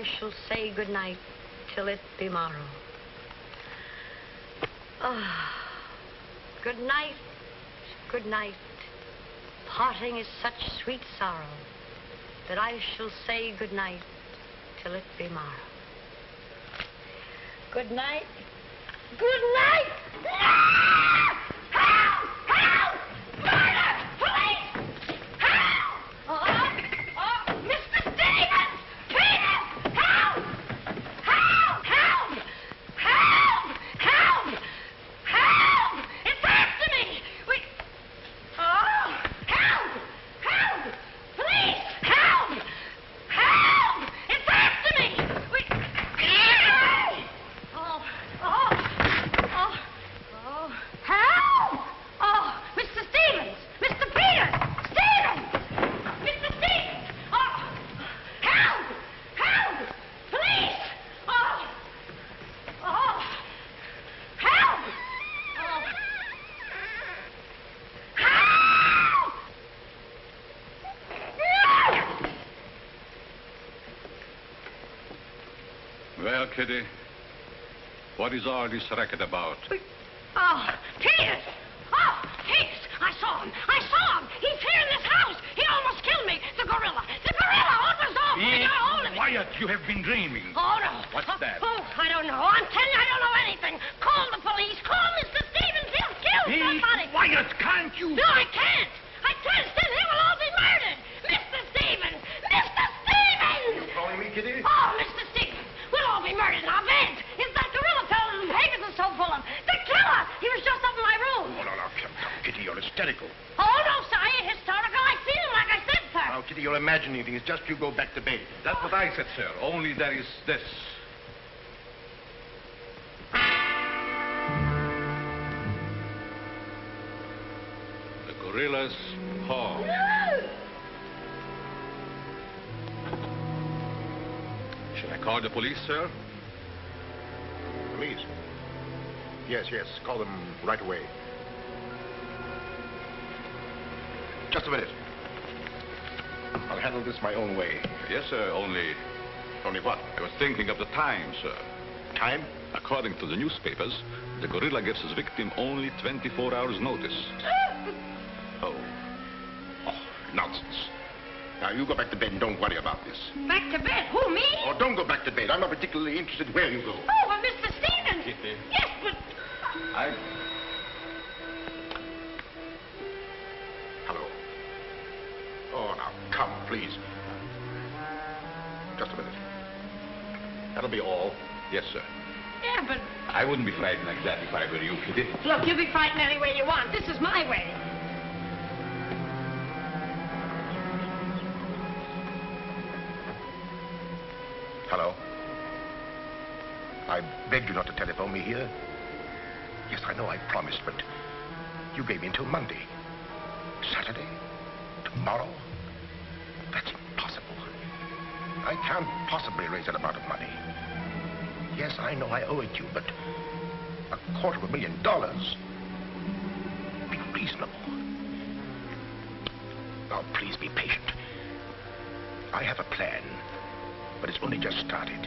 I shall say good night till it be morrow. Ah, good night, good night. Parting is such sweet sorrow that I shall say good night till it be morrow. Good night. Good night. Ah! Help! Help! Murder! Police! Help! Oh, oh, Mr. Stevens! Peter! Help! Help! Help! Help! Help! Help! It's after me! We... Oh! Help! Help! Police! Help! Help! It's after me! We... Oh! Oh! Oh! Oh! Help! Oh! Mr. Stevens! Mr. Peter! Stevens! Mr. Stevens! Oh! Help! Help! Police! Oh! Oh! Help! Oh! Help! Well, Kitty, what is all this racket about? Oh, Pierce! Oh, Hicks! I saw him! I saw him! He's here in this house! He almost killed me! The gorilla! The gorilla! What was off? I got hold of him! Quiet, you have been dreaming. Oh, no. What's oh, that? Oh, I don't know. I'm telling you, I don't know anything. Call the police. Call Mr. Stevens. He'll kill somebody. quiet, can't you? No, I can't. I can't. Then he will all be murdered. Mr. Stevens! Mr. Stevens! Calling me, Kitty? Oh, Mr. Stevens, we'll all be murdered in our beds. It's that gorilla fellow whom Haggis is so full of. The killer! He was just up in my room. Oh, no, no, come, come, Kitty, you're hysterical. Oh, no, sir, I ain't historical. I seen him like I said, sir. Now, Kitty, you're imagining things. Just you go back to bed. That's what I said, sir. Only there is this. The gorilla's paw. Shall I call the police, sir? Police? Yes, yes. Call them right away. Just a minute. I'll handle this my own way. Yes, sir. Only Only what? I was thinking of the time, sir. Time? According to the newspapers, the gorilla gives his victim only 24 hours notice. Oh. Oh, nonsense. Now, you go back to bed and don't worry about this. Back to bed. Who, me? Oh, don't go back to bed. I'm not particularly interested where you go. Oh, well, Mr. Stevens. Kitty. Yes, but... I. That'll be all. Yes, sir. Yeah, but... I wouldn't be frightened like that if I were you, Kitty. Look, you be frightened any way you want. This is my way. Hello? I begged you not to telephone me here. Yes, I know I promised, but you gave me until Monday. Saturday? Tomorrow? That's impossible. I can't possibly raise that amount of money. Yes, I know I owe it you, but a quarter of a million dollars. Be reasonable. Now, please be patient. I have a plan, but it's only just started.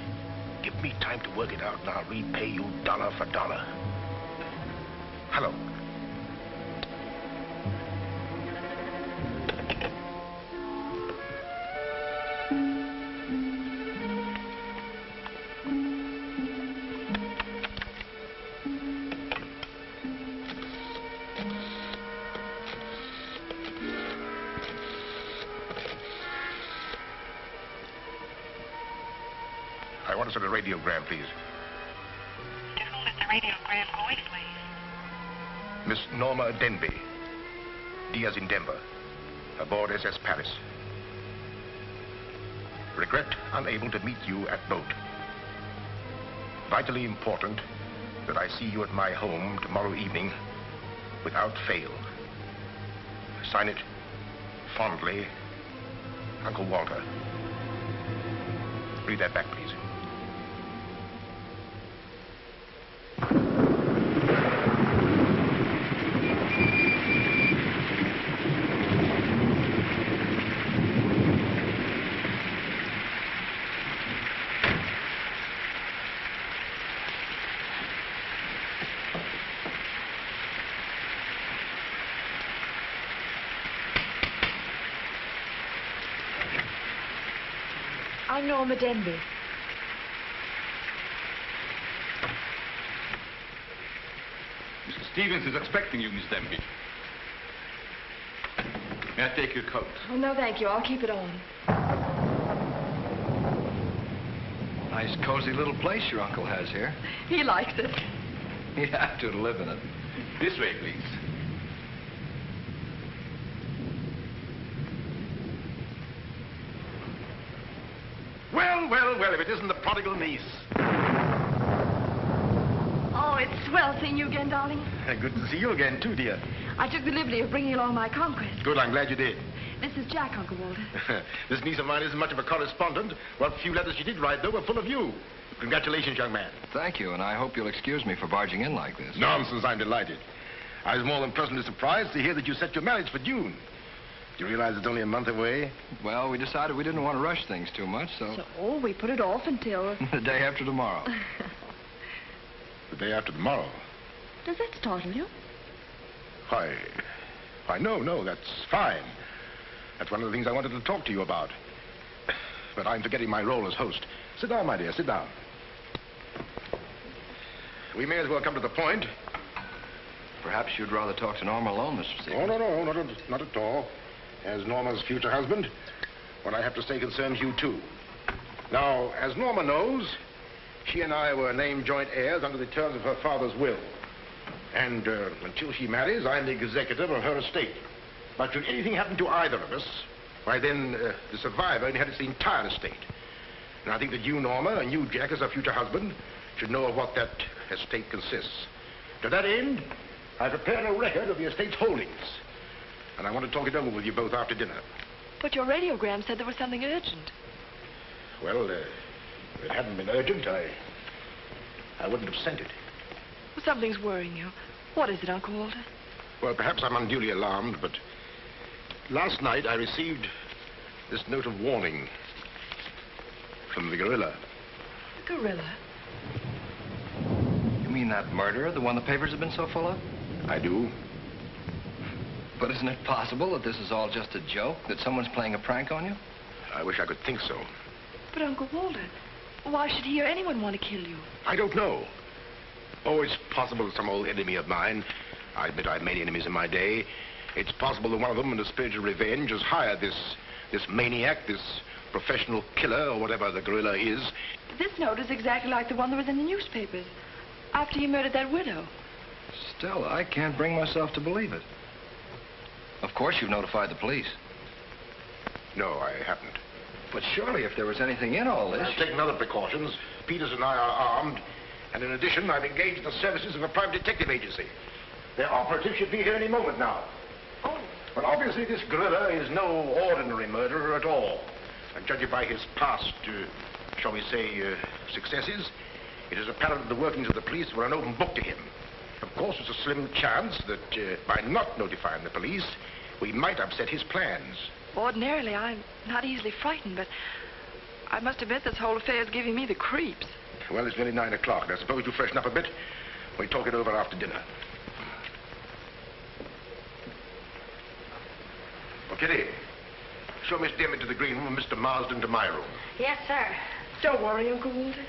Give me time to work it out, and I'll repay you dollar for dollar. Hello. I want to send a radiogram, please. To whom is the radiogram going, please? Miss Norma Denby. Diaz in Denver. Aboard SS Paris. Regret unable to meet you at boat. Vitally important that I see you at my home tomorrow evening without fail. Sign it fondly, Uncle Walter. Read that back, please. I'm Norma Denby. Mr. Stevens is expecting you, Miss Denby. May I take your coat? Oh, no, thank you. I'll keep it on. Nice, cozy little place your uncle has here. He likes it. He'd have to to live in it. This way, please. Well, well, well, if it isn't niece. Oh, it's swell seeing you again, darling. Uh, good to see you again, too, dear. I took the liberty of bringing along my conquest. Good, I'm glad you did. This is Jack, Uncle Walter. this niece of mine isn't much of a correspondent. What few letters she did write, though, were full of you. Congratulations, young man. Thank you, and I hope you'll excuse me for barging in like this. Nonsense, I'm delighted. I was more than pleasantly surprised to hear that you set your marriage for June. Do you realize it's only a month away? Well, we decided we didn't want to rush things too much, so, So, oh, we put it off until... the day after tomorrow. The day after tomorrow. Does that startle you? Why, why, no, no, that's fine. That's one of the things I wanted to talk to you about. But I'm forgetting my role as host. Sit down, my dear, sit down. We may as well come to the point. Perhaps you'd rather talk to Norma alone, Mr. Oh, Stevens. no, no, not at, not at all. As Norma's future husband, what I have to say concerns you, too. Now, as Norma knows, she and I were named joint heirs under the terms of her father's will. And uh, until she marries, I'm the executor of her estate. But should anything happen to either of us, why then uh, the survivor inherits the entire estate. And I think that you, Norma, and you, Jack, as her future husband, should know of what that estate consists. To that end, I prepared a record of the estate's holdings. And I want to talk it over with you both after dinner. But your radiogram said there was something urgent. Well, uh, if it hadn't been urgent, I... I wouldn't have sent it. Well, something's worrying you. What is it, Uncle Walter? Well, perhaps I'm unduly alarmed, but last night I received this note of warning from the gorilla. The gorilla. You mean that murderer, the one the papers have been so full of? I do. But isn't it possible that this is all just a joke? That someone's playing a prank on you? I wish I could think so. But, Uncle Walter, why should he or anyone want to kill you? I don't know. Oh, it's possible that some old enemy of mine, I admit I've made enemies in my day, it's possible that one of them, in the spirit of revenge, has hired this, this maniac, this professional killer, or whatever the gorilla is. This note is exactly like the one that was in the newspapers. After you murdered that widow. Still, I can't bring myself to believe it. Of course you've notified the police. No, I haven't. But surely if there was anything in all this... I've taken other precautions. Peters and I are armed. And in addition, I've engaged the services of a private detective agency. Their operative should be here any moment now. Oh. But obviously this gorilla is no ordinary murderer at all. And judging by his past, uh, shall we say, uh, successes, it is apparent that the workings of the police were an open book to him. Of course, there's a slim chance that uh, by not notifying the police, we might upset his plans. Ordinarily, I'm not easily frightened, but I must admit this whole affair is giving me the creeps. Well, it's nearly nine o'clock. I suppose you freshen up a bit. We'll talk it over after dinner. Well, Kitty, show Miss Demmett to the green room and Mr. Marsden to my room. Yes, sir. Don't worry, Uncle Walter.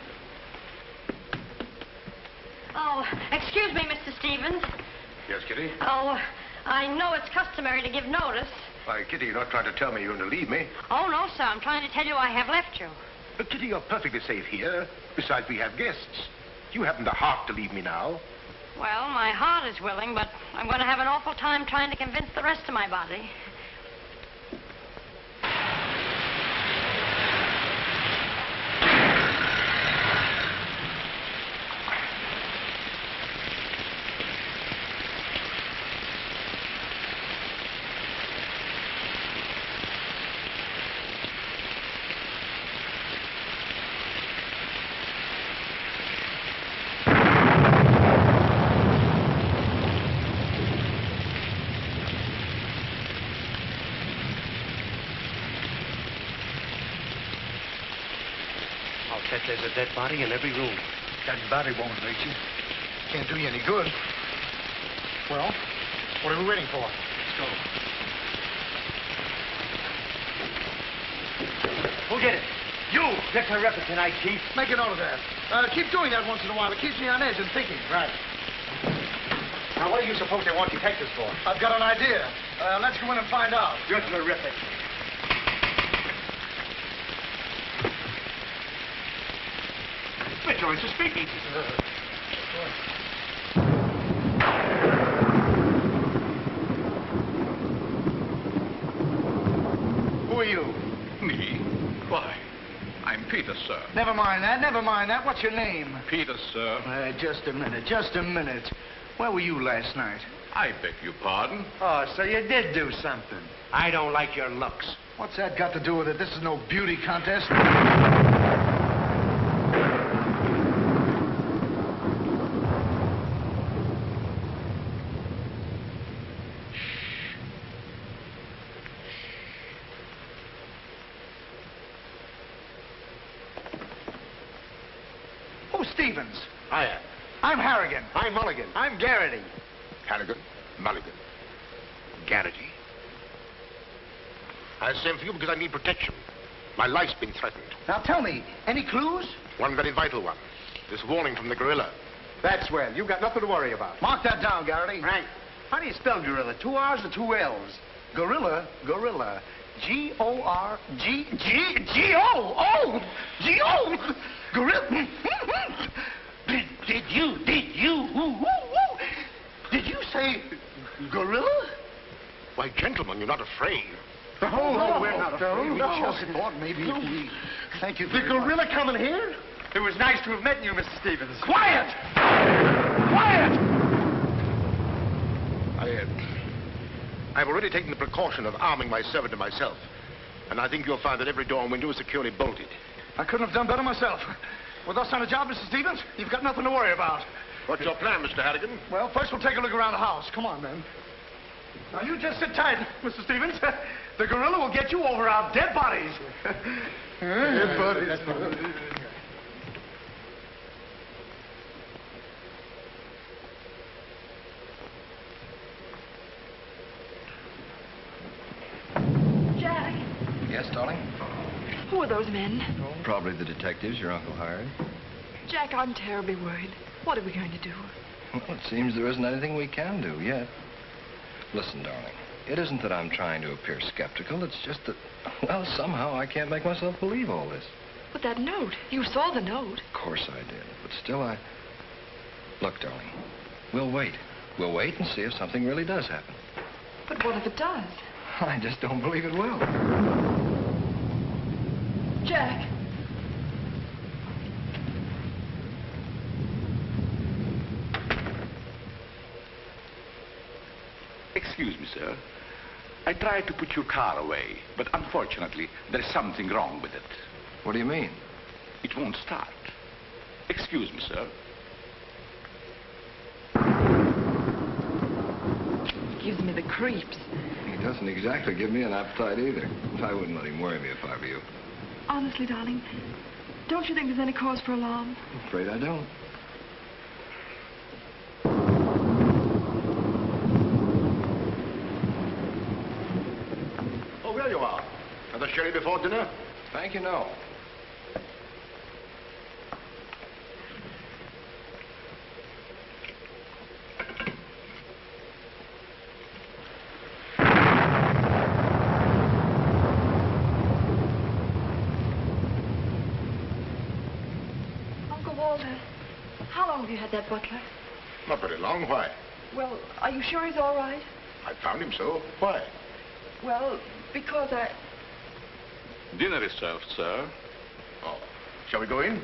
Oh, excuse me, Mr. Stevens. Yes, Kitty? Oh, I know it's customary to give notice. Why, Kitty, you're not trying to tell me you're going to leave me. Oh, no, sir. I'm trying to tell you I have left you. But, Kitty, you're perfectly safe here. Besides, we have guests. You haven't the heart to leave me now. Well, my heart is willing, but I'm going to have an awful time trying to convince the rest of my body. I'll bet there's a dead body in every room. That body won't hurt you. Can't do you any good. Well, what are we waiting for? Let's go. Who'll get it? You! You're terrific tonight, Chief. Make a note of that. Uh, keep doing that once in a while. It keeps me on edge and thinking. Right. Now, what do you suppose they want detectives for? I've got an idea. Uh, let's go in and find out. You're terrific. Mr. Joyce is speaking. Who are you? Me? Why? I'm Peter, sir. Never mind that. Never mind that. What's your name? Peter, sir. Uh, just a minute. Just a minute. Where were you last night? I beg your pardon. Oh, so you did do something. I don't like your looks. What's that got to do with it? This is no beauty contest. Who's Stevens? Hiya. I'm Harrigan. I'm Mulligan. I'm Garrity. Harrigan, Mulligan, Garrity. I sent for you because I need protection. My life's been threatened. Now tell me, any clues? One very vital one. This warning from the gorilla. That's well. You've got nothing to worry about. Mark that down, Garrity. Right. How do you spell gorilla? Two R's or two L's? Gorilla, gorilla. G O R G G G O O G O gorilla. did, did you did you woo, woo, woo. did you say gorilla? Why, gentlemen, you're not afraid. Oh, no, we're not afraid. We just thought maybe we. Thank you. The very much. gorilla coming here? It was nice to have met you, Mr. Stevens. Quiet! Quiet! I, uh, I've already taken the precaution of arming my servant and myself. And I think you'll find that every door and window is securely bolted. I couldn't have done better myself. With us on a job, Mr. Stevens, you've got nothing to worry about. What's your plan, Mr. Harrigan? Well, first we'll take a look around the house. Come on, then. Now, you just sit tight, Mr. Stevens. The gorilla will get you over our dead bodies. dead bodies. Jack, Yes, darling? who are those men? Probably the detectives your uncle hired. Jack, I'm terribly worried. What are we going to do? Well, it seems there isn't anything we can do yet. Listen, darling. It isn't that I'm trying to appear skeptical. It's just that, well, somehow I can't make myself believe all this. But that note, you saw the note. Of course I did. But still, I. Look, darling. We'll wait. We'll wait and see if something really does happen. But what if it does? I just don't believe it will. Jack, Excuse me, sir. I tried to put your car away, but unfortunately, there's something wrong with it. What do you mean? It won't start. Excuse me, sir. gives me the creeps. He doesn't exactly give me an appetite either. I wouldn't let him worry me if I were you. Honestly, darling, don't you think there's any cause for alarm? I'm afraid I don't. Oh, there you are. Another sherry before dinner? Thank you, no. Uncle Walter, how long have you had that butler? Not very long. Why? Well, are you sure he's all right? I found him so. Why? Well, because I... Dinner is served, sir. Oh. Shall we go in?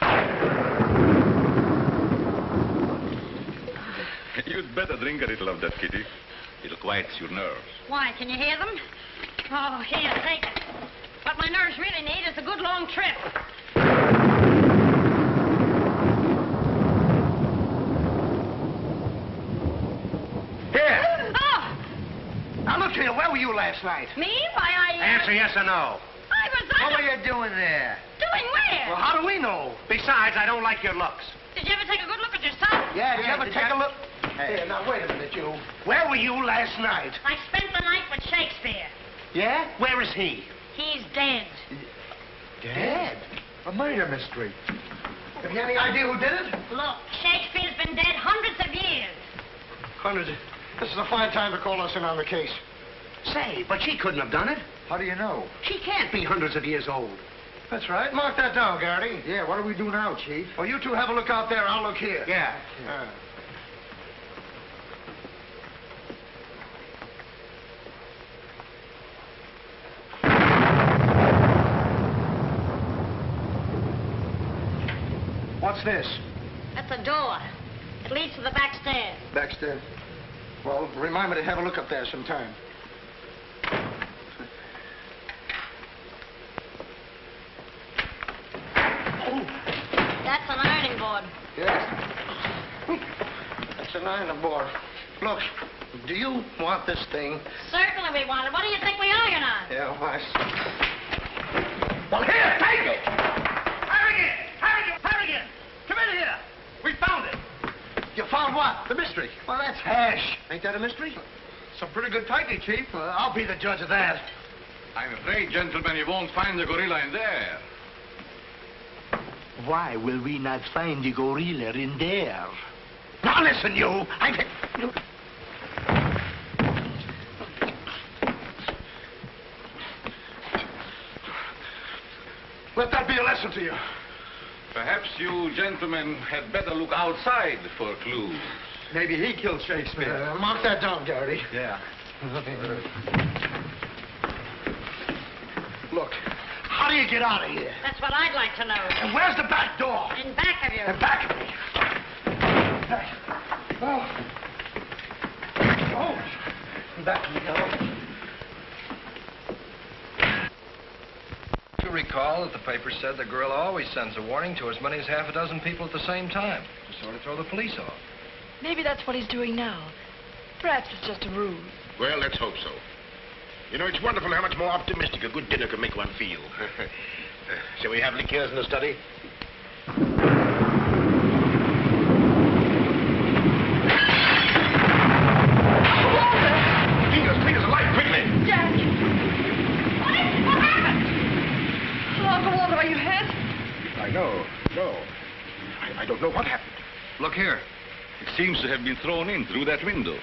You'd better drink a little of that, Kitty. It'll quiet your nerves. Why, can you hear them? Oh, here, take it. What my nerves really need is a good long trip. Here. Oh, Now, look here. Where were you last night? me? Why, I... uh, Answer yes or no. I was... I What were you doing there? Doing where? Well, how do we know? Besides, I don't like your looks. Did you ever take a good look at yourself? Yeah, did you ever did take you- a look? Hey. Here, now, wait a minute, you. Where were you last night? I spent the night with Shakespeare. Yeah? Where is he? He's dead. Dead? A murder mystery. Have you any idea who did it? Look, Shakespeare's been dead hundreds of years. Hundreds. This is a fine time to call us in on the case. Say, but she couldn't have done it. How do you know? She can't be hundreds of years old. That's right. Mark that down, Garrity. Yeah, what do we do now, Chief? Well, you two have a look out there. I'll look here. Yeah. Yeah. What's this? That's a door. It leads to the back stairs. Baxter. Well, remind me to have a look up there sometime. That's an ironing board. Yes. That's an ironing board. Look, do you want this thing? Certainly we want it. What do you think we iron on? Yeah, I Well, here, take it. Harrigan! Harrigan! Harrigan! Come in here. We found it. You found what? The mystery. Well, that's hash. Ain't that a mystery? Some pretty good tightly, Chief. Uh, I'll be the judge of that. I'm afraid, gentlemen, you won't find the gorilla in there. Why will we not find the gorilla in there? Now listen, you. I. Think. Let that be a lesson to you. Perhaps you gentlemen had better look outside for clues. Maybe he killed Shakespeare. Uh, mark that down, Garrity. Yeah. Look, how do you get out of here? That's what I'd like to know. And where's the back door? In back of you. In back of me. Hey. Oh. Oh. Back we go. You recall that the paper said the gorilla always sends a warning to as many as half a dozen people at the same time to sort of throw the police off. Maybe that's what he's doing now. Perhaps it's just a ruse. Well, let's hope so. You know, it's wonderful how much more optimistic a good dinner can make one feel. Shall we have liqueurs in the study? Cleaners, cleaners, a light, quickly! Jack! What happened? Oh, Uncle Walter, are you hurt? I know, no. I, I don't know what happened. Look here. It seems to have been thrown in through that window.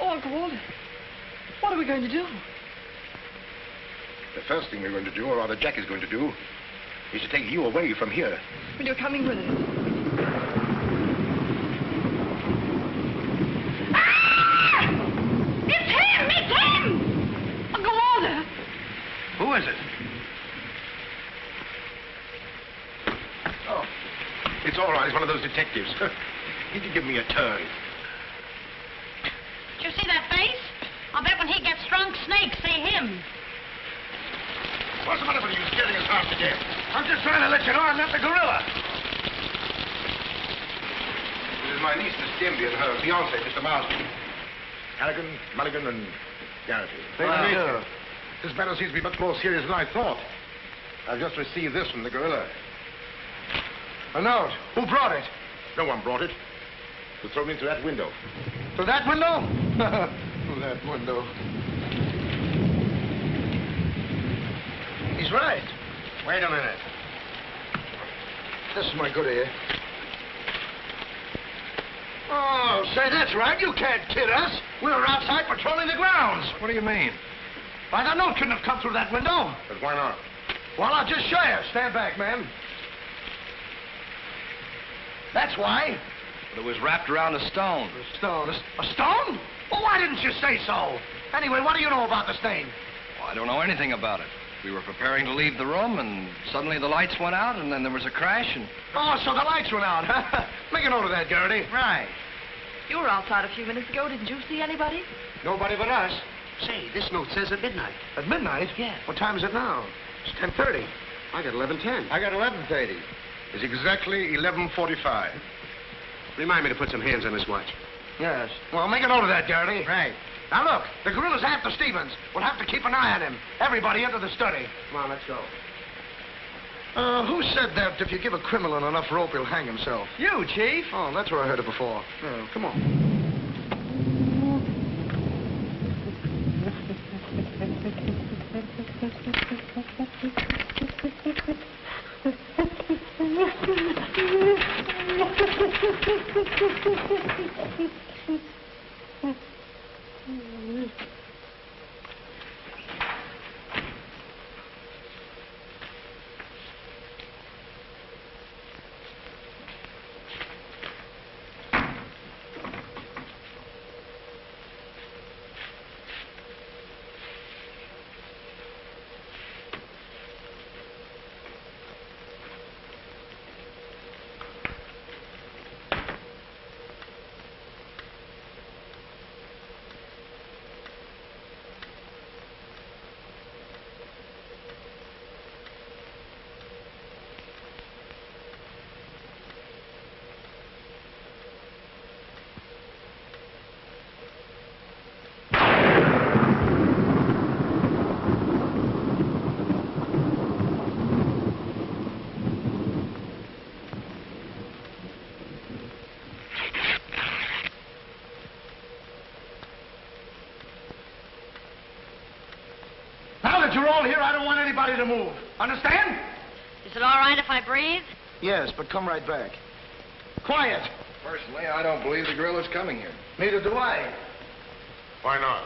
Oh, Uncle Walter. What are we going to do? The first thing we're going to do, or rather Jack is going to do, is to take you away from here. When you're coming with us. Ah! It's him! It's him! Uncle Walter! Who is it? Oh, it's all right. It's one of those detectives. he can give me a turn. Did you see that face? I'll bet when he gets drunk, snakes see him. What's the matter with you scaring us half to death? I'm just trying to let you know I'm not the gorilla. This is my niece, Miss Denby, and her fiancé, Mr. Marsden. Harrigan, Mulligan, and Garrity. Thank Well, you. This matter seems to be much more serious than I thought. I've just received this from the gorilla. A note. Who brought it? No one brought it. It was thrown into that window. Through that window? That window. He's right. Wait a minute. This is my good ear. Oh, say, that's right. You can't kid us. We were outside patrolling the grounds. What do you mean? Why, that note couldn't have come through that window. But why not? Well, I'll just show you. Stand back, man. That's why. But it was wrapped around a stone. A stone. A, a stone? Well, why didn't you say so? Anyway, what do you know about the stain? Well, I don't know anything about it. We were preparing to leave the room, and suddenly the lights went out, and then there was a crash, and... Oh, so the lights went out. huh? Make a note of that, Garrity. Right. You were outside a few minutes ago. Didn't you see anybody? Nobody but us. Say, this note says at midnight. At midnight? Yeah. What time is it now? It's 10.30. I got 11.10. I got 11.30. It's exactly 11.45. Remind me to put some hands on this watch. Yes. Well, make a note of that, Garrity. Right. Now, look, the gorilla's after Stevens. We'll have to keep an eye on him. Everybody into the study. Come on, let's go. Uh, who said that if you give a criminal enough rope, he'll hang himself? You, Chief. Oh, that's where I heard it before. Oh, come on. don't want anybody to move. Understand? Is it all right if I breathe? Yes, but come right back. Quiet. Personally, I don't believe the gorilla's coming here. Neither do I. Why not?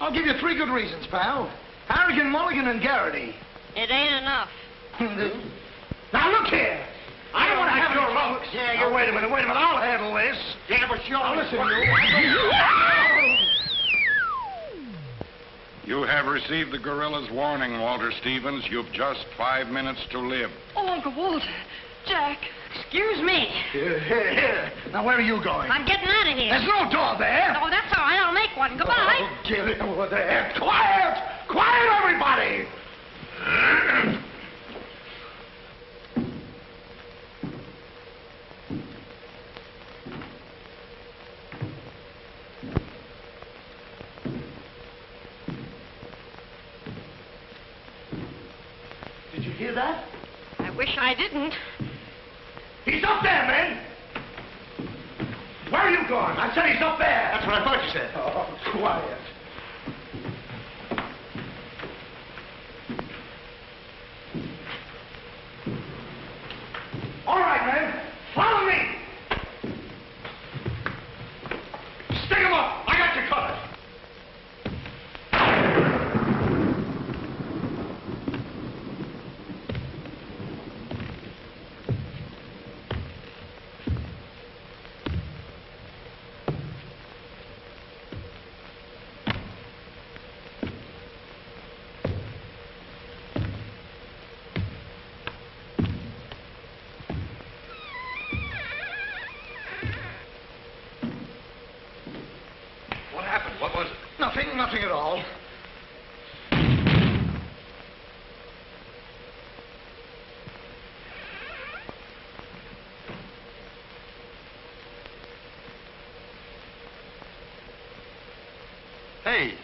I'll give you three good reasons, pal. Harrigan, Mulligan, and Garrity. It ain't enough. now look here. I don't want to have your luck. Yeah, you wait a minute, wait a minute. I'll handle this. Yeah, but you're... Now listen, you. You have received the gorilla's warning, Walter Stevens. You've just five minutes to live. Oh, Uncle Walter. Jack. Excuse me. Here, here, here. Now, where are you going? I'm getting out of here. There's no door there. Oh, that's all right. I'll make one. Goodbye. Oh, get it over there. Quiet! Quiet, everybody! Did you hear that? I wish I didn't. He's up there, men! Where are you going? I said he's up there. That's what I thought you said. Oh, quiet. All right, men. Follow me. Stick 'em up. I got you covered. What happened? What was it? Nothing, nothing at all. Hey,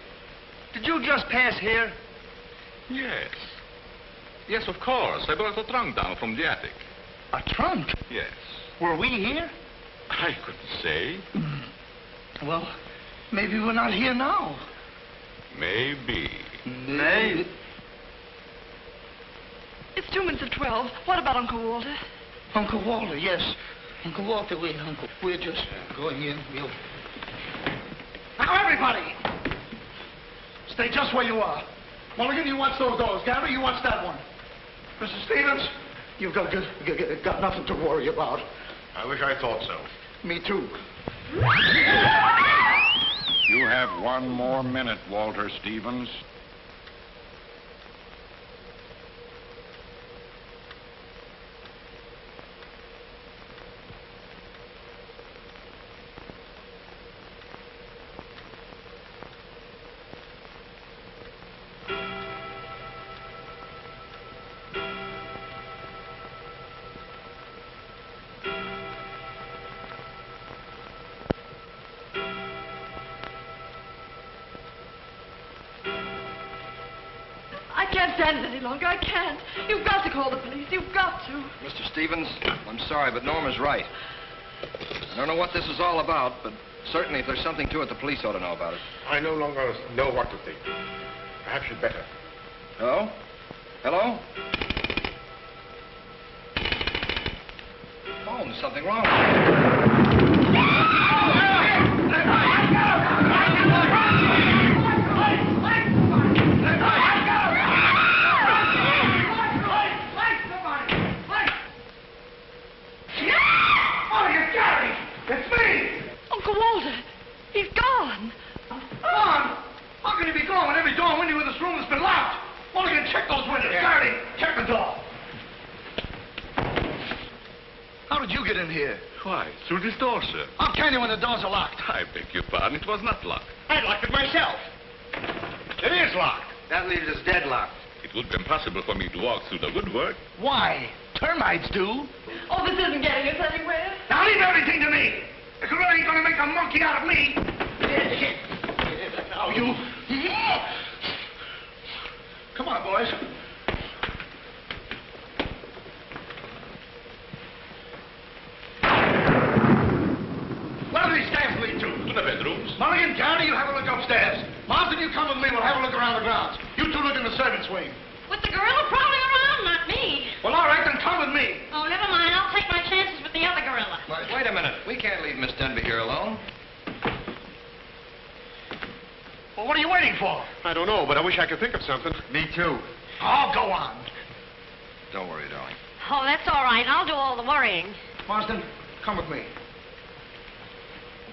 did you just pass here? Yes. Yes, of course. I brought a trunk down from the attic. A trunk? Yes. Were we here? I couldn't say. Hmm. Well, maybe we're not here now. Maybe. Maybe. It's two minutes of twelve. What about Uncle Walter? Uncle Walter, yes. Uncle Walter, wait, Uncle. We're just going in. We'll... Now, everybody! Stay just where you are. Mulligan, you watch those doors. Gary, you watch that one. Mr. Stevens, you've got, got, got, got nothing to worry about. I wish I thought so. Me too. You have one more minute, Walter Stevens. Stand it any longer. I can't. You've got to call the police. You've got to. Mr. Stevens, I'm sorry, but Norma's right. I don't know what this is all about, but certainly if there's something to it, the police ought to know about it. I no longer know what to think. Perhaps you'd better. Hello? Hello? Oh, there's something wrong. Mulligan, Gary! It's me! Uncle Walter, he's gone. Gone? How can he be gone when every door and window in this room has been locked? Mulligan, check those windows. Gary, check the door. How did you get in here? Why, through this door, sir. How can you when the doors are locked? I beg your pardon, it was not locked. I locked it myself. It is locked. That leaves us deadlocked. It would be impossible for me to walk through the woodwork. Why? Termites do. Oh, this isn't getting us anywhere. Now leave everything to me. The gorilla ain't gonna make a monkey out of me. Now you. Hmm? Come on, boys. Where do these stairs lead to? To the bedrooms. Mulligan, Gary, you have a look upstairs. Marsden, you come with me. We'll have a look around the grounds. You two look in the servants' wing. With the gorilla prowling around, not me. Well, all right, then come with me. Oh, never mind. I'll take my chances with the other gorilla. Wait a minute. We can't leave Miss Denby here alone. Well, what are you waiting for? I don't know, but I wish I could think of something. Me too. Oh, go on. Don't worry, darling. Oh, that's all right. I'll do all the worrying. Marsden, come with me.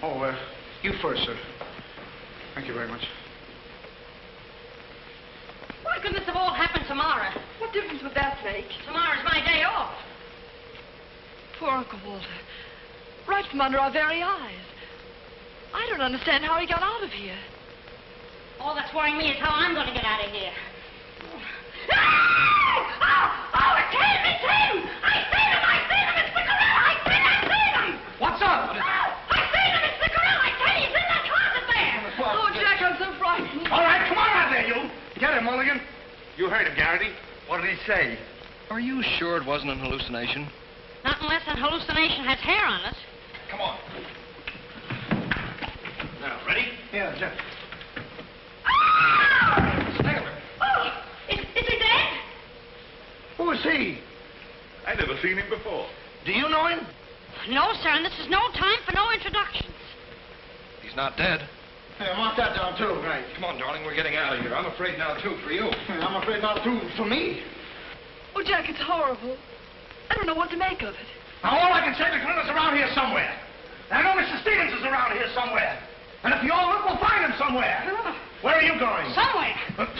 Oh, uh, you first, sir. Thank you very much. Why couldn't this have all happened tomorrow? What difference would that make? Tomorrow's my day off. Poor Uncle Walter. Right from under our very eyes. I don't understand how he got out of here. All that's worrying me is how I'm going to get out of here. Oh, oh, oh, it's him! It's him! I seen him! I seen him! It's the gorilla! I seen I seen him! What's up? Oh, I seen him! It's the gorilla! I tell you, he's in that closet there! Oh, Jack, I'm so frightened. All right, come on out there, you. Get him, Mulligan. You heard him, Garrity. What did he say? Are you sure it wasn't an hallucination? Not unless that hallucination has hair on it. Come on. Now, ready? Yeah, Jeff. Oh, is, is he dead? Who is he? I never seen him before. Do you know him? No, sir, and this is no time for no introductions. He's not dead. Yeah, mark that down, too. Right. Come on, darling, we're getting out of here. I'm afraid now, too, for you. I'm afraid not, too, for me. Oh, Jack, it's horrible. I don't know what to make of it. Now, all I can say, is the gorilla's around here somewhere. And I know Mr. Stevens is around here somewhere. And if you all look, we'll find him somewhere. Where are you going? Somewhere. Uh,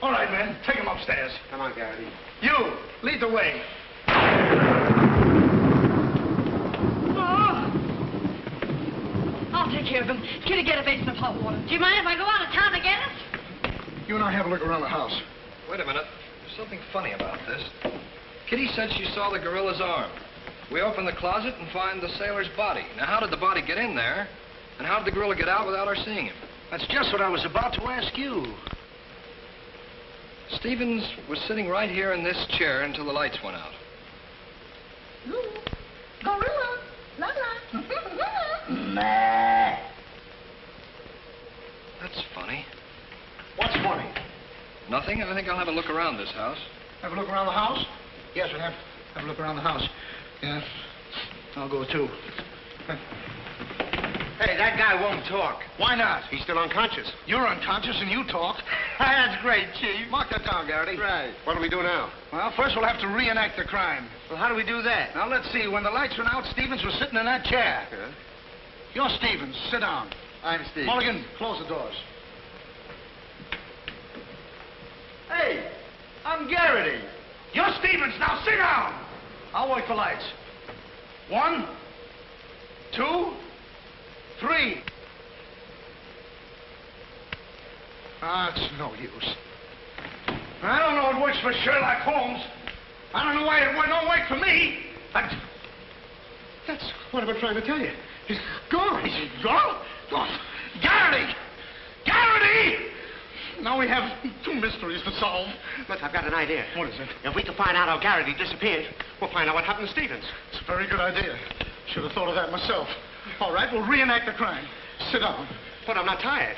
All right, men, take him upstairs. Come on, Garrity. You, lead the way. Oh. I'll take care of him. Kitty, get a basin of hot water. Do you mind if I go out of town to get it? You and I have a look around the house. Wait a minute. There's something funny about this. Kitty said she saw the gorilla's arm. We open the closet and find the sailor's body. Now, how did the body get in there? And how did the gorilla get out without our seeing him? That's just what I was about to ask you. Stevens was sitting right here in this chair until the lights went out. Gorilla. La la. That's funny. What's funny? Nothing. I think I'll have a look around this house. Have a look around the house? Yes, we'll have, have a look around the house. Yeah. I'll go, too. Hey, that guy won't talk. Why not? He's still unconscious. You're unconscious and you talk. That's great, Chief. Mark that down, Garrity. Right. What do we do now? Well, first we'll have to reenact the crime. Well, how do we do that? Now, let's see. When the lights went out, Stevens was sitting in that chair. Yeah? You're Stevens. Sit down. I'm Steve. Mulligan, close the doors. Hey, I'm Garrity. You're Stevens. Now sit down. I'll wait for lights. One, two, three. Ah, it's no use. I don't know it works for Sherlock Holmes. I don't know why it don't work for me. But That's what I've been trying to tell you. he's gone. He's gone. gone. Garrity! Garrity! Now we have two mysteries to solve. Look, I've got an idea. What is it? If we can find out how Garrity disappeared, we'll find out what happened to Stevens. It's a very good idea. Should have thought of that myself. All right, we'll reenact the crime. Sit down. But I'm not tired.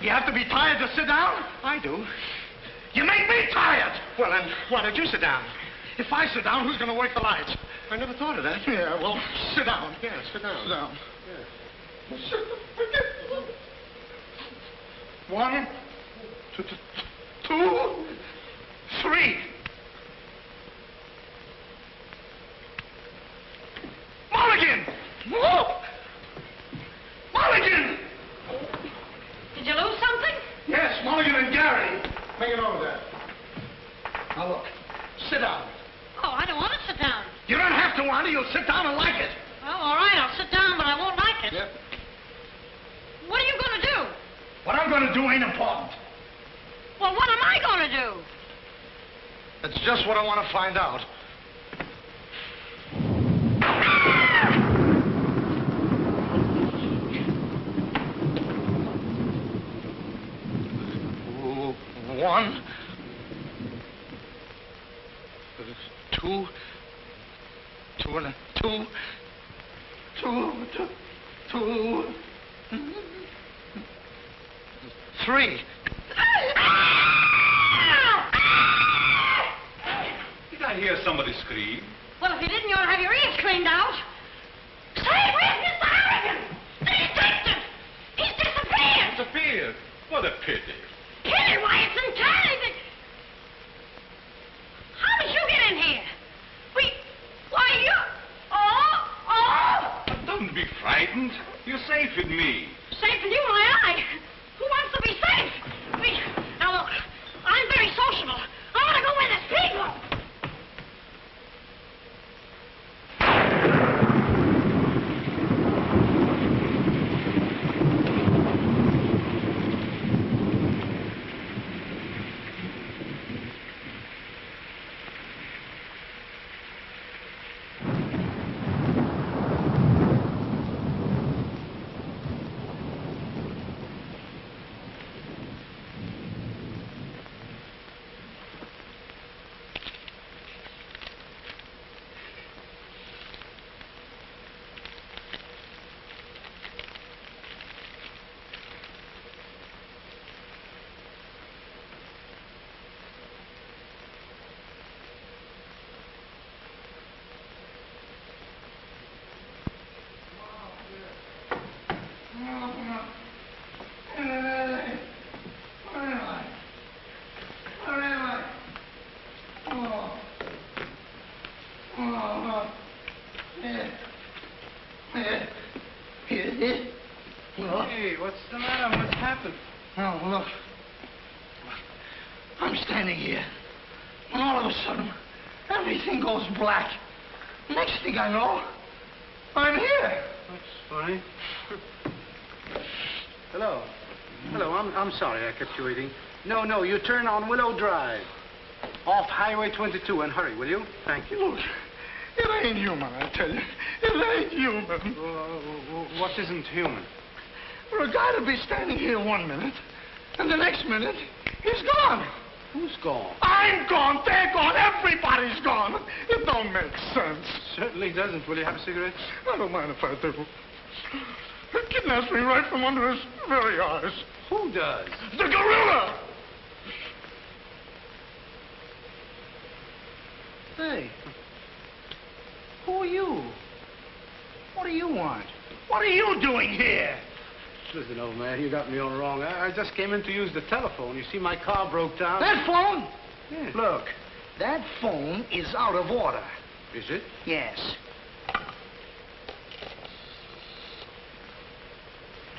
You have to be tired to sit down? I do. You make me tired! Well, then, why don't you sit down? If I sit down, who's going to work the lights? I never thought of that. Yeah, well, sit down. Yeah, sit down. Sit down. One, two, two, two, three. Mulligan! Whoa! Mulligan! Did you lose something? Yes, Mulligan and Gary. Bring it over there. Now look, sit down. Oh, I don't want to sit down. You don't have to want it. You'll sit down and like it. Well, all right, I'll sit down, but I won't like it. Yep. What are you going to do? What I'm going to do ain't important. Well, what am I going to do? That's just what I want to find out. One, two, two and a two, two, two, two, three. Did I hear somebody scream? Well, if you didn't, you ought to have your ears cleaned out. Say, where's Mr. Harrigan? The detective! He's disappeared! Disappeared. What a pity. Kitty, why, it's entirely the... How did you get in here? We... Why, you... Oh, oh! But don't be frightened. You're safe with me. Safe with you, my eye. Who wants to be safe? We... Now, look, I'm very sociable. I want to go where there's people. Hey, what's the matter? What's happened? Oh, look. I'm standing here. And all of a sudden, everything goes black. Next thing I know, I'm here. That's funny. Hello. Hello, I'm, I'm sorry I kept you waiting. No, no, you turn on Willow Drive. Off Highway 22 and hurry, will you? Thank you. Look, it ain't human, I tell you. It ain't human. Uh, what isn't human? For a guy to be standing here one minute, and the next minute, he's gone. Who's gone? I'm gone. They're gone. Everybody's gone. It don't make sense. Certainly doesn't. Will you have a cigarette? I don't mind if I do. He kidnaps me right from under his very eyes. Who does? The gorilla! Hey. Who are you? What do you want? What are you doing here? Listen, old man, you got me all wrong. I, I just came in to use the telephone. You see, my car broke down. That phone? Yeah. Look, that phone is out of order. Is it? Yes.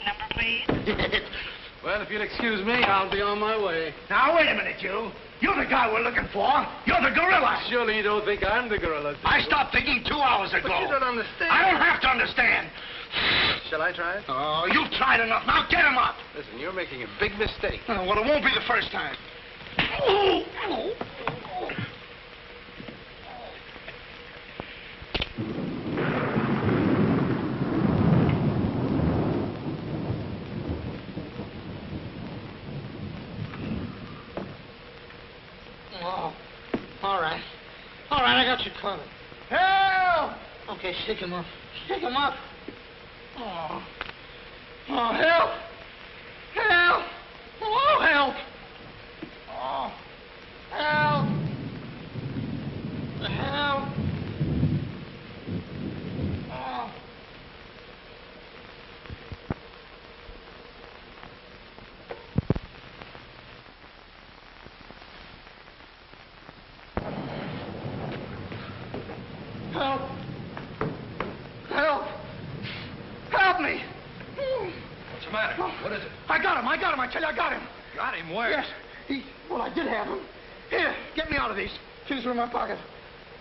Number, please. Well, if you'll excuse me, I'll be on my way. Now, wait a minute, you. You're the guy we're looking for. You're the gorilla. Surely you don't think I'm the gorilla, do I you? stopped thinking two hours ago. But you don't understand. I don't have to understand. Shall I try it? Oh, you've tried enough. Now get him up. Listen, you're making a big mistake. Oh, well, it won't be the first time. Oh, all right. All right, I got you covered. Help! Okay, stick him up. Stick him up. Oh. Oh, help! Help! Oh, help! Oh, help! got him. I got him. I tell you, I got him. Got him where? Yes. He, well, I did have him. Here, get me out of these. Keys are in my pocket.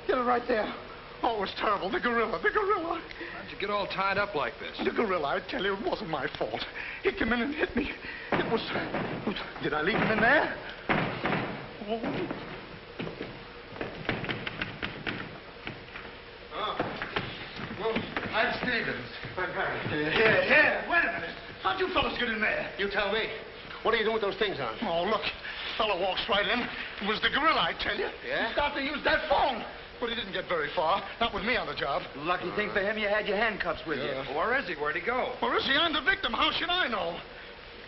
Get it right there. Oh, it was terrible. The gorilla, the gorilla. How'd you get all tied up like this? The gorilla, I tell you, it wasn't my fault. He came in and hit me. It was... Did I leave him in there? Oh. Oh. Well, I'm Stevens. I'm Harry. Here, here, here. Wait a minute. How'd you fellas get in there? You tell me. What are you doing with those things on? Oh, look. Fellow walks right in. It was the gorilla, I tell you. Yeah? He started to use that phone. But he didn't get very far. Not with me on the job. Lucky thing for him, you had your handcuffs with Yeah. Well, where is he? Where'd he go? Where is he? I'm the victim. How should I know?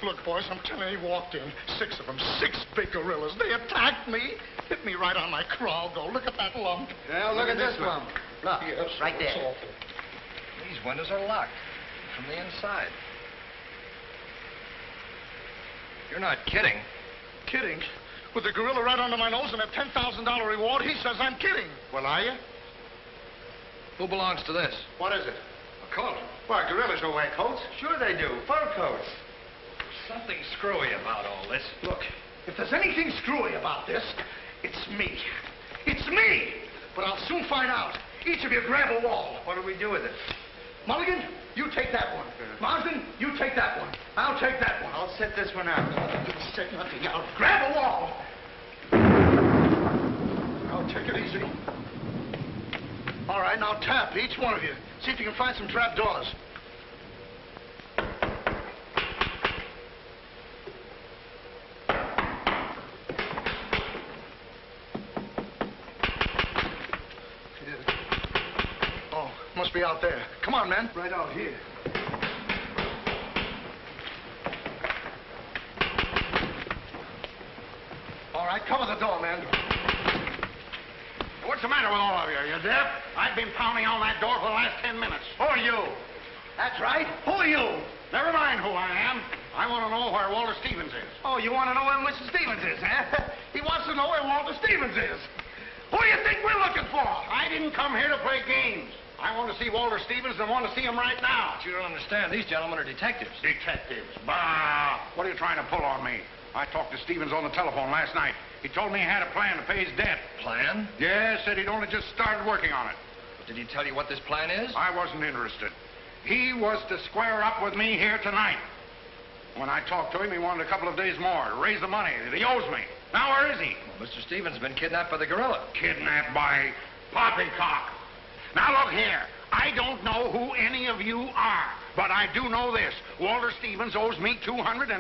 Look, boys, I'm telling you, he walked in. Six of them. Six big gorillas. They attacked me. Hit me right on my crawl. Go, look at that lump. Well, look, at this one. Look, Yes, right there. awful. These windows are locked from the inside. You're not kidding. Kidding? With the gorilla right under my nose and a $10,000 reward, he says I'm kidding. Well, are you? Who belongs to this? What is it? A coat. Why, gorillas don't wear coats. Sure they do. Fur coats. Something screwy about all this. Look, if there's anything screwy about this, it's me. It's me! But I'll soon find out. Each of you grab a wall. What do we do with it? Mulligan, you take that one. Marsden, you take that one. I'll take that one. I'll set this one out. You set nothing out. Grab a wall. Now take it easy. All right, now tap, each one of you. See if you can find some trap doors. Oh, must be out there. Come on, man. Right out here. All right, cover the door, man. What's the matter with all of you? You deaf? I've been pounding on that door for the last ten minutes. Who are you? That's right. Who are you? Never mind who I am. I want to know where Walter Stevens is. Oh, you want to know where Mr. Stevens is, huh? Eh? he wants to know where Walter Stevens is. Who do you think we're looking for? I didn't come here to play games. I want to see Walter Stevens and I want to see him right now. But you don't understand. These gentlemen are detectives. Detectives? Bah! What are you trying to pull on me? I talked to Stevens on the telephone last night. He told me he had a plan to pay his debt. Plan? Yes, said he'd only just started working on it. Did he tell you what this plan is? I wasn't interested. He was to square up with me here tonight. When I talked to him, he wanted a couple of days more to raise the money that he owes me. Now, where is he? Well, Mr. Stevens has been kidnapped by the gorilla. Kidnapped by Poppycock. Now, look here. I don't know who any of you are, but I do know this. Walter Stevens owes me $250,000.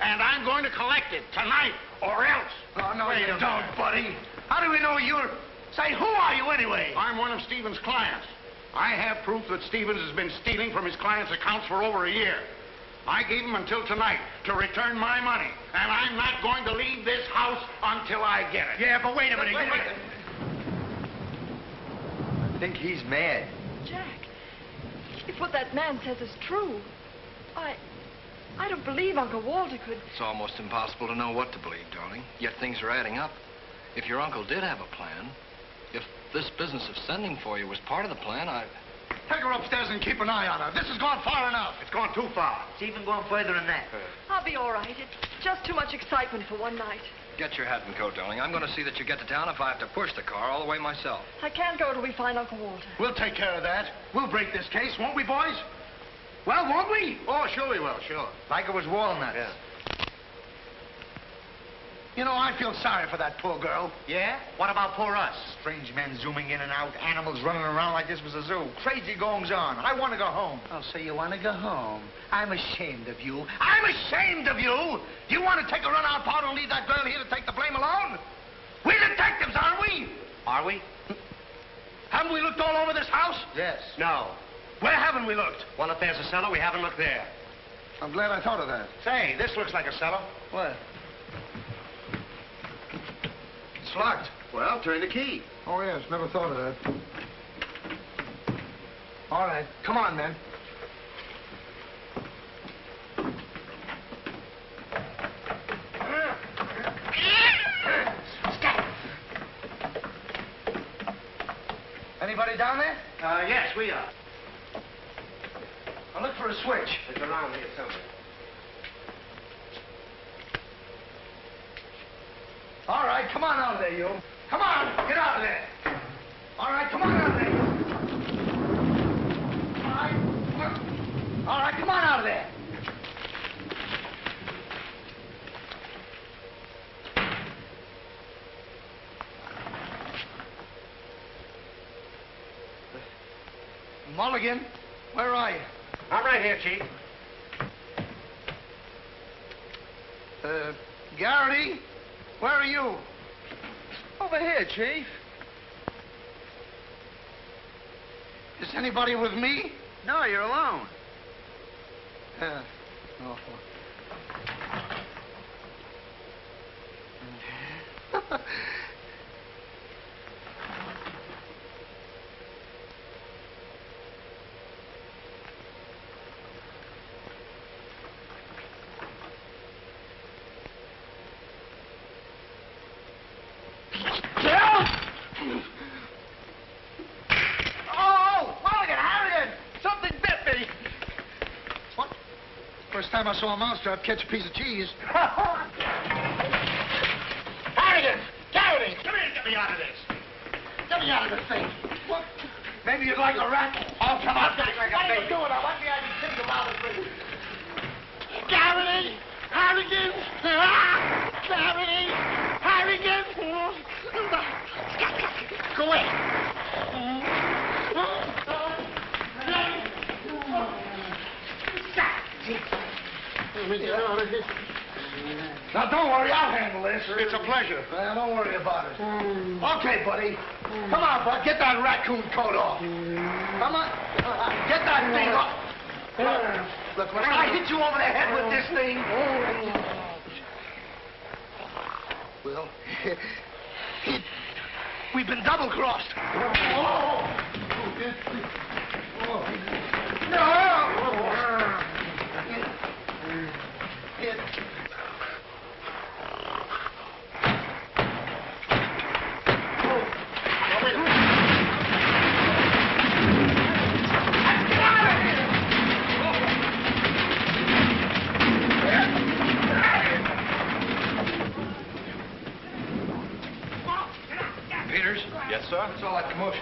And I'm going to collect it tonight, or else. Oh, no, Wait you don't, minute. buddy. How do we know you're... Say, who are you anyway? I'm one of Stevens' clients. I have proof that Stevens has been stealing from his clients' accounts for over a year. I gave him until tonight to return my money, and I'm not going to leave this house until I get it. Yeah, but wait a minute. Wait, wait. I think he's mad. Jack, if what that man says is true, I... I don't believe Uncle Walter could... It's almost impossible to know what to believe, darling. Yet things are adding up. If your uncle did have a plan, if this business of sending for you was part of the plan, I... Take her upstairs and keep an eye on her. This has gone far enough. It's gone too far. It's even going further than that. I'll be all right. It's just too much excitement for one night. Get your hat and coat, darling. I'm going to see that you get to town if I have to push the car all the way myself. I can't go till we find Uncle Walter. We'll take care of that. We'll break this case, won't we, boys? Well, won't we? Oh, sure we will, sure. Like it was walnuts. You know, I feel sorry for that poor girl. Yeah? What about poor us? Strange men zooming in and out, animals running around like this was a zoo. Crazy goings on. I want to go home. Oh, so you want to go home? I'm ashamed of you. I'm ashamed of you. Do you want to take a run out part and leave that girl here to take the blame alone? We're detectives, aren't we? Are we? Haven't we looked all over this house? Yes. No. Where haven't we looked? Well, if there's a cellar, we haven't looked there. I'm glad I thought of that. Say, this looks like a cellar. What? It's locked. Well, turn the key. Oh, yes. Never thought of that. All right. Come on, then. Anybody down there? Uh, yes, we are. I'll look for a switch. It's around here somewhere. All right, come on out of there, you. Come on, get out of there. All right, come on out of there. you. All right. All right, come on out of there. Mulligan, where are you? I'm right here, Chief. Uh, Garrity, where are you? Over here, Chief. Is anybody with me? No, you're alone. Uh, oh. Oh, Mulligan, Harrigan! Something bit me! What? First time I saw a mousetrap catch a piece of cheese. Harrigan! Garrity! Come here and get me out of this! Get me out of this thing! What? Maybe you'd like a rat? Oh, come back like a What are you doing? I want you to think about it, please. Garrity! Harrigan! Ah! Garrity! Harrigan! Go away! Now, don't worry, I'll handle this. It's a pleasure. Well, don't worry about it. Mm. Okay, buddy. Come on, bud. Get that raccoon coat off. Come on. Get that thing off. Look, when I hit you over the head with this thing. Oh. Well, we've been double crossed. Peters, Yes, sir? what's all that commotion?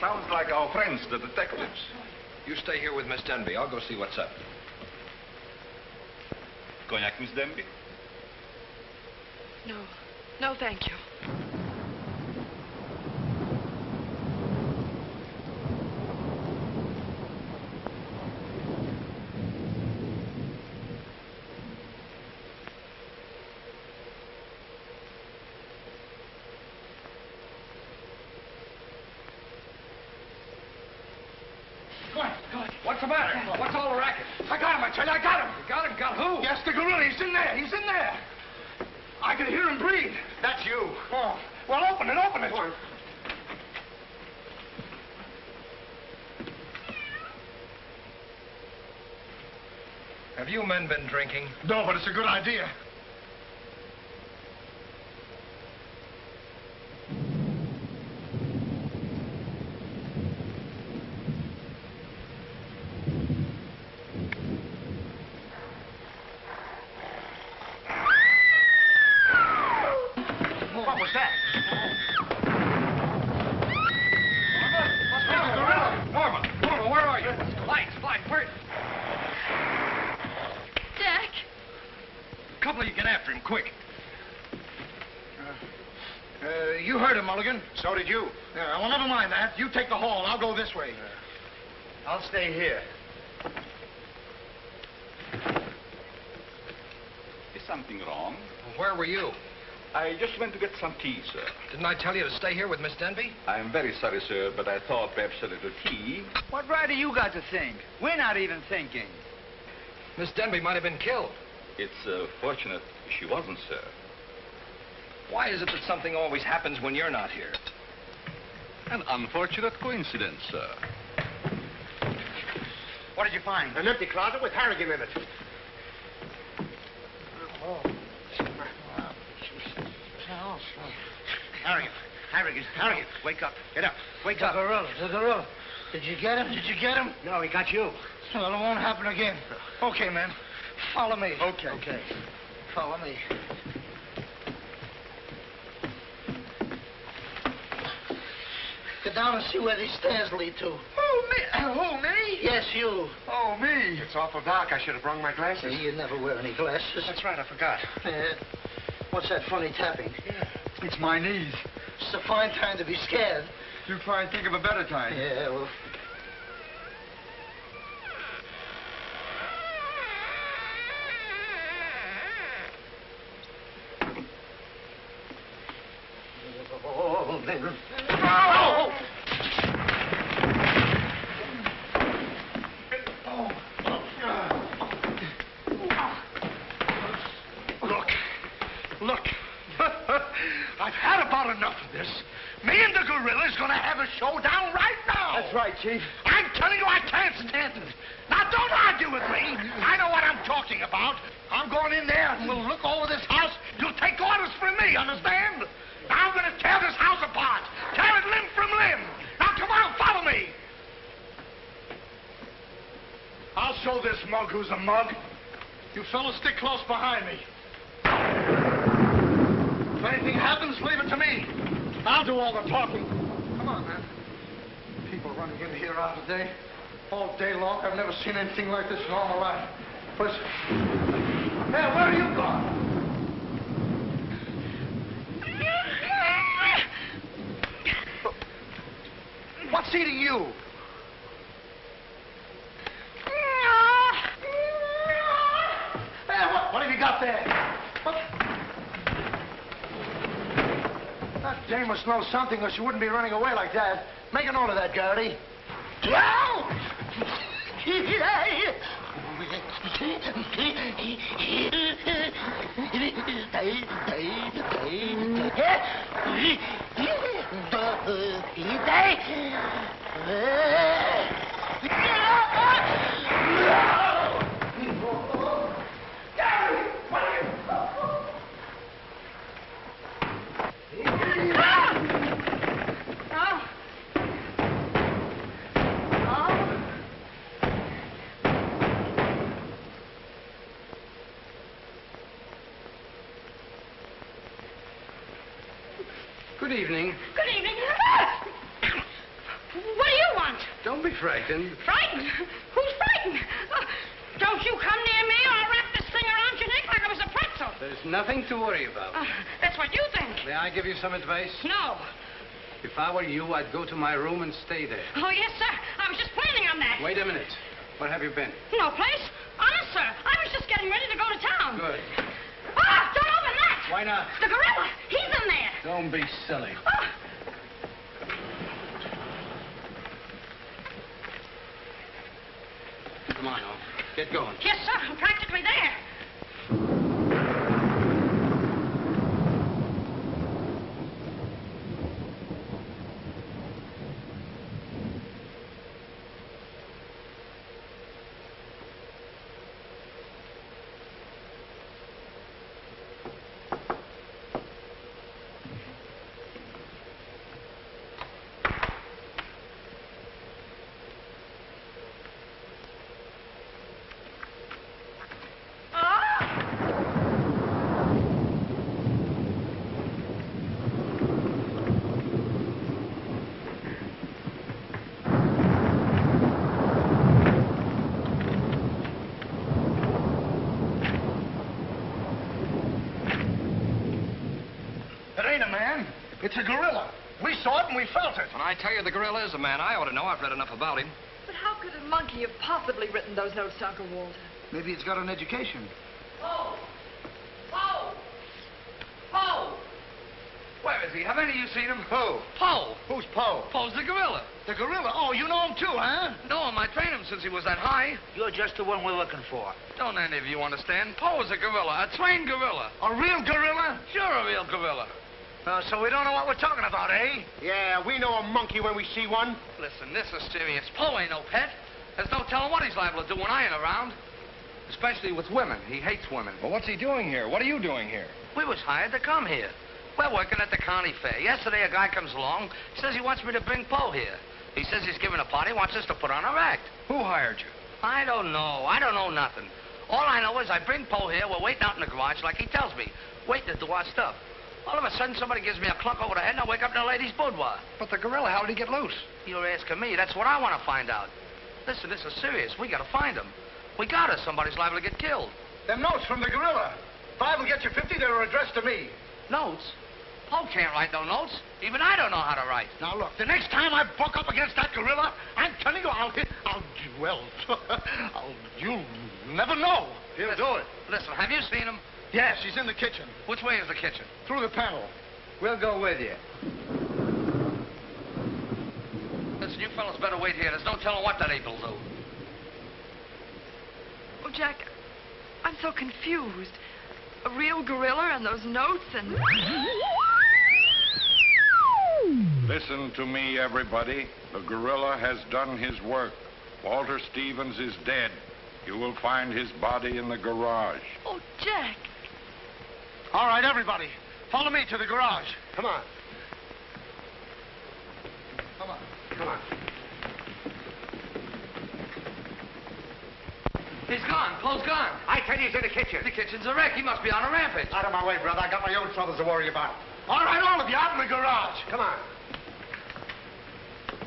Sounds like our friends, the detectives. You stay here with Miss Denby. I'll go see what's up. Cognac, Miss Denby? No. No, thank you. Go on, go on. What's the matter? What's all the racket? I got him, I tell you, I got him. You got him? Got who? Yes, the gorilla. He's in there. He's in there. I can hear him breathe. That's you. Oh, well, open it, open it. Have you men been drinking? No, but it's a good idea. What was that? Norma! Norma, where are you? Lights, lights, where? Jack! A couple of you get after him, quick. Uh, you heard him, Mulligan. So did you. Yeah, well, never mind that. You take the hall. I'll go this way. I'll stay here. Is something wrong? Where were you? I just went to get some tea, sir. Didn't I tell you to stay here with Miss Denby? I'm very sorry, sir, but I thought perhaps a little tea. What right have you got to think? We're not even thinking. Miss Denby might have been killed. It's uh, fortunate she wasn't, sir. Why is it that something always happens when you're not here? An unfortunate coincidence, sir. What did you find? An empty closet with Harrigan in it. Oh, fuck. Harrigan. Harrigan. Harrigan. Wake up. Get up. Wake the up. The gorilla. The gorilla. Did you get him? Did you get him? No, he got you. Well, it won't happen again. Okay, man. Follow me. Okay. Okay. Follow me. Go down and see where these stairs lead to. Who, me? Who, me? Yes, you. Oh, me. It's awful dark. I should have brung my glasses. You never wear any glasses. That's right. I forgot. Uh, what's that funny tapping? It's my knees. It's a fine time to be scared. You try and think of a better time. Yeah, well. Oh, man. Oh! Look. Look. I've had about enough of this. Me and the gorilla's gonna have a showdown right now. That's right, Chief. I'm telling you, I can't stand it. Now, don't argue with me. I know what I'm talking about. I'm going in there and we'll look over this house. You'll take orders from me, understand? Now, I'm gonna tear this house apart. Tear it limb from limb. Now, come on, follow me. I'll show this mug who's a mug. You fellas stick close behind me. If anything happens, leave it to me. I'll do all the talking. Come on, man. People running in here out today, all day long. I've never seen anything like this in all my life. Listen. Hey, where are you going? What's eating you? Hey, what, what have you got there? What? That dame must know something, or she wouldn't be running away like that. Make a note of that, Garrity. Oh. Oh. Good evening. Good evening. What do you want? Don't be frightened. Frightened? Who's frightened? Uh, don't you come near me or I'll wrap this thing around your neck like it was a pretzel. There's nothing to worry about. Uh, that's what you think. May I give you some advice? No. If I were you, I'd go to my room and stay there. Oh, yes, sir. I was just planning on that. Wait a minute. Where have you been? No place. Honest, sir. I was just getting ready to go to town. Good. Ah, don't open that. Why not? The gorilla. He's in. Don't be silly. Come on, Owen. Get going. Yes, sir. I'm practically there. It ain't a man. It's a gorilla. We saw it and we felt it. When I tell you the gorilla is a man, I ought to know. I've read enough about him. But how could a monkey have possibly written those notes to Uncle Walter? Maybe he's got an education. Poe! Poe! Poe! Where is he? Have any of you seen him? Who? Poe. Who's Poe? Poe's the gorilla. The gorilla. Oh, you know him too, huh? No, I trained him since he was that high. You're just the one we're looking for. Don't any of you understand? Poe is a gorilla, a trained gorilla. A real gorilla? Sure, a real gorilla. Uh, so we don't know what we're talking about, eh? Yeah, we know a monkey when we see one. Listen, this is serious. Poe ain't no pet. There's no telling what he's liable to do when I ain't around. Especially with women. He hates women. Well, what's he doing here? What are you doing here? We was hired to come here. We're working at the county fair. Yesterday, a guy comes along, says he wants me to bring Poe here. He says he's giving a party, wants us to put on a act. Who hired you? I don't know. I don't know nothing. All I know is I bring Poe here. We're waiting out in the garage like he tells me, waiting to do our stuff. All of a sudden, somebody gives me a clunk over the head, and I wake up in a lady's boudoir. But the gorilla, how did he get loose? You're asking me. That's what I want to find out. Listen, this is serious. We got to find him. We got to. Somebody's liable to get killed. Them notes from the gorilla. If I will get you 50, they were addressed to me. Notes? Poe can't write no notes. Even I don't know how to write. Now, look, the next time I buck up against that gorilla, I'm telling you, I'll hit, I'll, well, I'll, you'll never know. He'll do it. Listen, have you seen him? Yes, she's in the kitchen. Which way is the kitchen? Through the panel. We'll go with you. Listen, you fellas better wait here. There's no telling what that ape will do. Oh, Jack, I'm so confused. A real gorilla and those notes and... Listen to me, everybody. The gorilla has done his work. Walter Stevens is dead. You will find his body in the garage. Oh, Jack. All right, everybody. Follow me to the garage. Come on. Come on. Come on. He's gone. Poe's gone. I tell you, he's in the kitchen. The kitchen's a wreck. He must be on a rampage. Out of my way, brother. I got my own troubles to worry about. All right, all of you, out in the garage. Come on.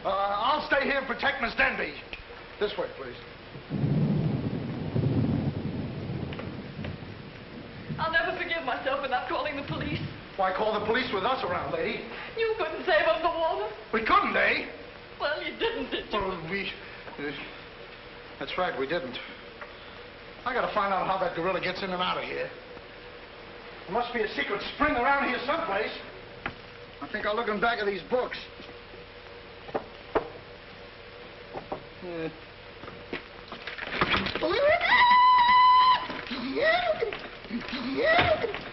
Uh, I'll stay here and protect Miss Denby. This way, please. I'll never forgive myself for not calling the police. Why call the police with us around, lady? You couldn't save up the water. We couldn't, eh? Well, you didn't, did you? Well, we... uh, that's right, we didn't. I gotta find out how that gorilla gets in and out of here. There must be a secret spring around here someplace. I think I'll look in back of these books. Uh, Hey.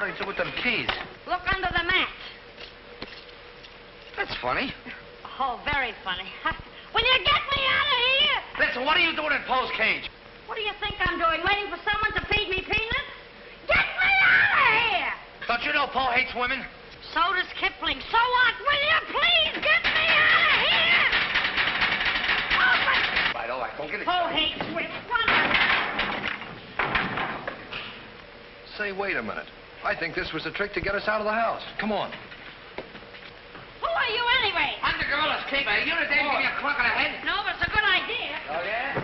I do with them keys. Look under the mat. That's funny. Oh, very funny. Will you get me out of here? Listen, what are you doing in Poe's cage? What do you think I'm doing? Waiting for someone to feed me peanuts? Get me out of here! Don't you know Poe hates women? So does Kipling. So what? Will you please get me out of here? Open! Right, all right, go get it. Poe hates women. Say, wait a minute. I think this was a trick to get us out of the house. Come on. Who are you anyway? I'm the gorilla's keeper. You the dame give me a clock on the head? No, but it's a good idea. Oh, yeah?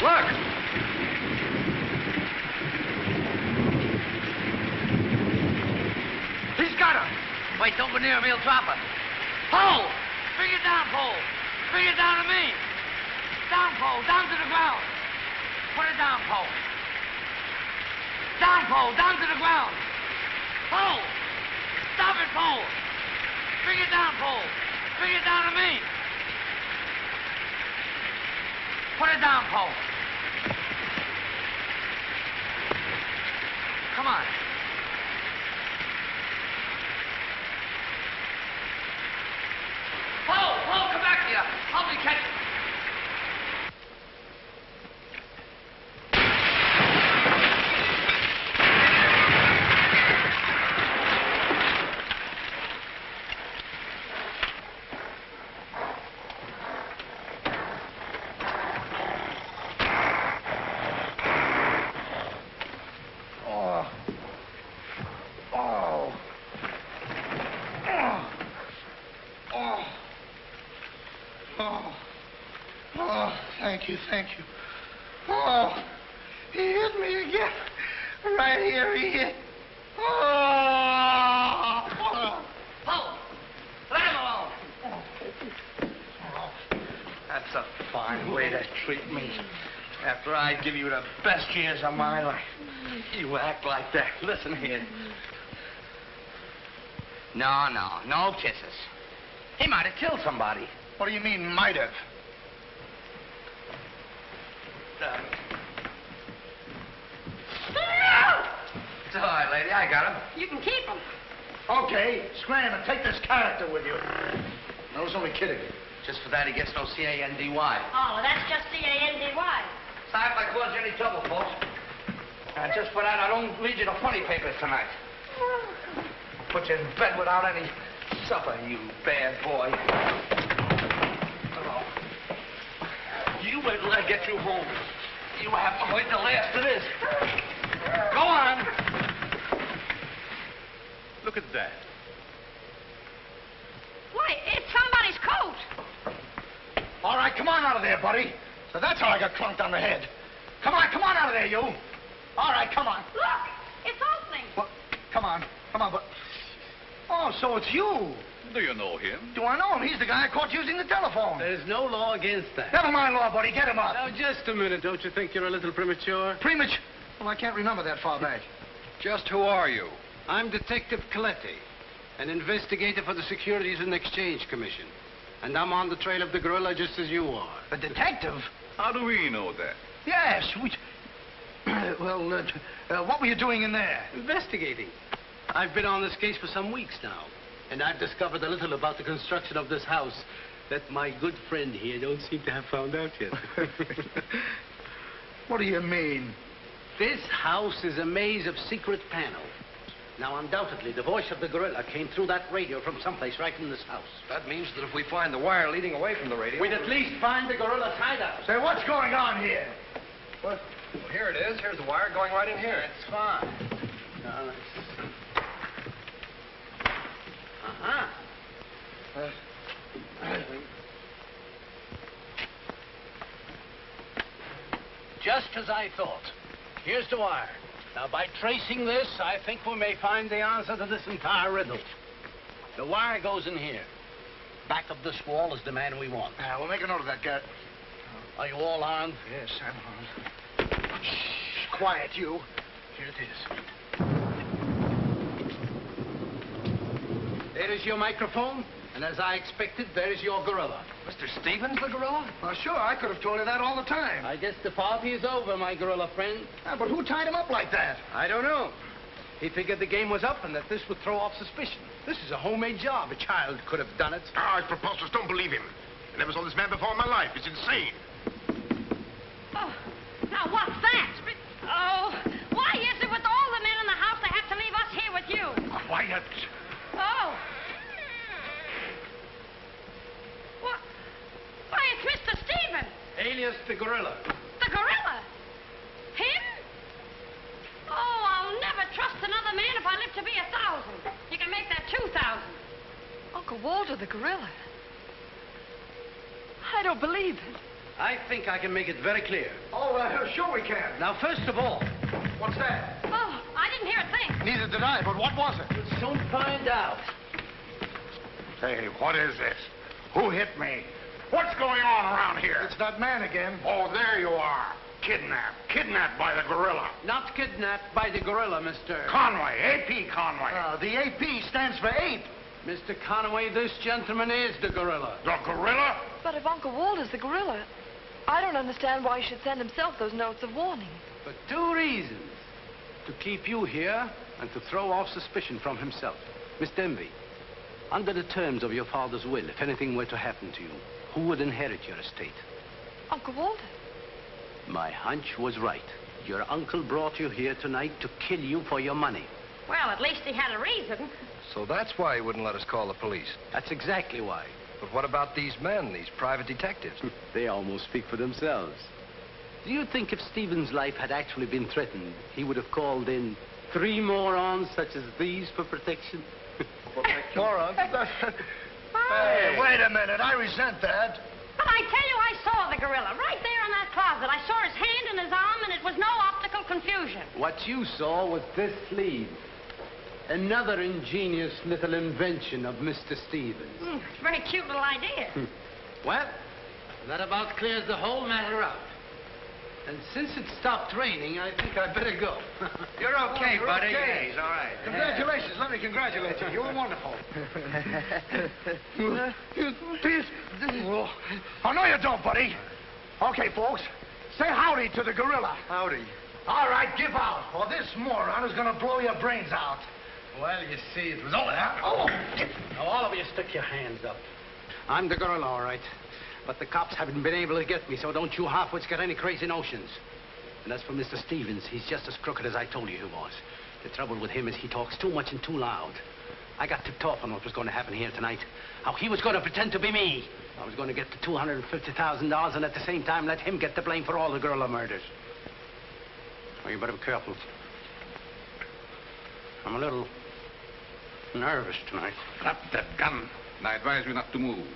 Look! He's got her. Wait, don't go near him. He'll drop her. Poe! Bring it down, Poe. Bring it down to me. Down, Poe. Down to the ground. Put it down, Poe. Down, Poe. Down to the ground. Poe! Stop it, Poe. Bring it down, Poe. Bring it down to me. Put it down, Poe. Come on. Poe, come back here. Help me catch it. Oh. Oh. Oh. Oh, thank you, thank you. Oh, he hit me again. Right here, he hit. Oh. oh. Let him alone. That's a fine way to treat me. After I give you the best years of my life, you act like that. Listen here. No, no, no kisses. He might have killed somebody. What do you mean, might have? Uh, it's all right, lady. I got him. You can keep him. Okay, scram and take this character with you. I was only kidding. Just for that, he gets no C-A-N-D-Y. Oh, well, that's just C-A-N-D-Y. Sorry if I caused you any trouble, folks. Uh, just for that, I don't lead you to funny papers tonight. Put you in bed without any supper, you bad boy. Oh. You wait till I get you home. You have to wait the last of this. Go on. Look at that. Why, it's somebody's coat. All right, come on out of there, buddy. So that's how I got clunked on the head. Come on, come on out of there, you. All right, come on. Look, it's opening. What? Come on, come on, but. Oh, so it's you. Do you know him? Do I know him? He's the guy I caught using the telephone. There's no law against that. Never mind law, buddy. Get him up. Now, just a minute. Don't you think you're a little premature? Premature. Well, I can't remember that far back. Just who are you? I'm Detective Coletti, an investigator for the Securities and Exchange Commission. And I'm on the trail of the gorilla just as you are. A detective? How do we know that? Yes, we... well, uh, uh, what were you doing in there? Investigating. I've been on this case for some weeks now, and I've discovered a little about the construction of this house that my good friend here don't seem to have found out yet. what do you mean? This house is a maze of secret panels. Now, undoubtedly, the voice of the gorilla came through that radio from someplace right in this house. That means that if we find the wire leading away from the radio... We'd at least find the gorilla's hideout. Say, what's going on here? What? Well, here it is. Here's the wire going right in here. It's fine. Now, let's... Uh-huh. Uh, Just as I thought. Here's the wire. Now, by tracing this, I think we may find the answer to this entire riddle. The wire goes in here. Back of this wall is the man we want. Yeah, we'll make a note of that, Gert. Are you all armed? Yes, I'm armed. Shh, quiet, you. Here it is. There is your microphone, and as I expected, there is your gorilla. Mr. Stevens, the gorilla? Well, sure, I could have told you that all the time. I guess the party is over, my gorilla friend. Yeah, but who tied him up like that? I don't know. He figured the game was up and that this would throw off suspicion. This is a homemade job. A child could have done it. Ah, it's preposterous. Don't believe him. I never saw this man before in my life. It's insane. Oh, now what's that? Oh, why is it with all the men in the house they have to leave us here with you? Quiet. Oh. Why, it's Mr. Stephen, Alias the gorilla. the gorilla. Him? Oh, I'll never trust another man if I live to be a thousand. You can make that two thousand. Uncle Walter, the gorilla. I don't believe it. I think I can make it very clear. Oh, uh, sure we can. Now, first of all, What's that? Oh, I didn't hear a thing. Neither did I, but what was it? we'll soon find out. Hey, what is this? Who hit me? What's going on around here? It's that man again. Oh, there you are. Kidnapped. Kidnapped by the gorilla. Not kidnapped by the gorilla, Mr. Conway, A.P. Conway. Uh, the AP stands for ape. Mr. Conway, this gentleman is the gorilla. the gorilla? But if Uncle Walter's the gorilla, I don't understand why he should send himself those notes of warning. For two reasons. To keep you here and to throw off suspicion from himself. Miss Denby, under the terms of your father's will, if anything were to happen to you, who would inherit your estate? Uncle Walter. My hunch was right. Your uncle brought you here tonight to kill you for your money. Well, at least he had a reason. So that's why he wouldn't let us call the police. That's exactly why. But what about these men, these private detectives? They almost speak for themselves. Do you think if Stevens' life had actually been threatened, he would have called in three morons such as these for protection? Morons? hey, wait a minute. I resent that. But I tell you, I saw the gorilla right there in that closet. I saw his hand and his arm, and it was no optical confusion. What you saw was this sleeve. Another ingenious little invention of Mr. Stevens. Hmm, it's a very cute little idea. Well, that about clears the whole matter up. And since it stopped raining, I think I'd better go. You're okay, You're buddy. okay. Yeah, he's all right. Congratulations. Let me congratulate you. You were wonderful. Please. Oh, no, you don't, buddy. Okay, folks. Say howdy to the gorilla. Howdy. All right, give out, or this moron is going to blow your brains out. Well, you see, it was all that. Oh! Now, all of you stick your hands up. I'm the gorilla, all right. But the cops haven't been able to get me, so don't you halfwits get any crazy notions. And as for Mr. Stevens, he's just as crooked as I told you he was. The trouble with him is he talks too much and too loud. I got tipped off on what was going to happen here tonight. How he was going to pretend to be me. I was going to get the $250,000 and at the same time let him get the blame for all the gorilla murders. Well, you better be careful. I'm a little nervous tonight. Drop that gun. And I advise you not to move.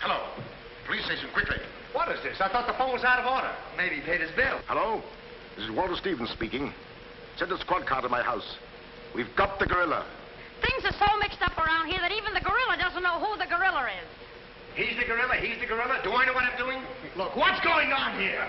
Hello. Police station, quickly. What is this? I thought the phone was out of order. Maybe he paid his bill. Hello? This is Walter Stevens speaking. Send a squad car to my house. We've got the gorilla. Things are so mixed up around here that even the gorilla doesn't know who the gorilla is. He's the gorilla, he's the gorilla. Do I know what I'm doing? Look, what's going on here?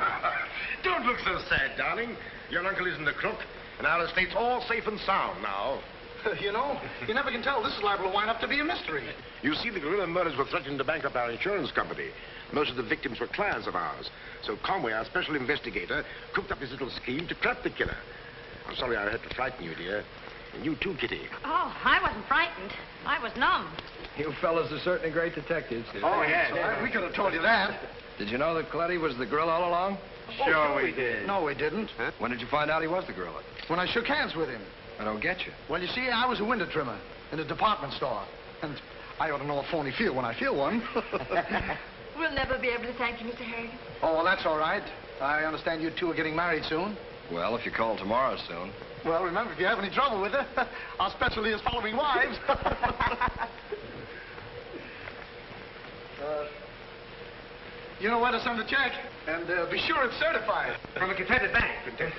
Don't look so sad, darling. Your uncle isn't a crook, and our estate's all safe and sound now. you know, you never can tell. This is liable to wind up to be a mystery. You see, the gorilla murders were threatening to bankrupt our insurance company. Most of the victims were clients of ours. So Conway, our special investigator, cooked up his little scheme to trap the killer. I'm sorry I had to frighten you, dear. And you too, Kitty. Oh, I wasn't frightened. I was numb. You fellas are certainly great detectives. Oh, yes. We could have told you that. Did you know that Coletti was the gorilla all along? Oh, sure we did. No, we didn't. When did you find out he was the gorilla? When I shook hands with him. I don't get you. Well, you see, I was a window trimmer in a department store. And I ought to know a phony feel when I feel one. We'll never be able to thank you, Mr. Harrigan. oh, well, that's all right. I understand you two are getting married soon. Well, if you call tomorrow soon. Well, remember, if you have any trouble with her, our specialty is following wives. uh, you know where to send the check, and uh, be sure it's certified. From a Confederate bank.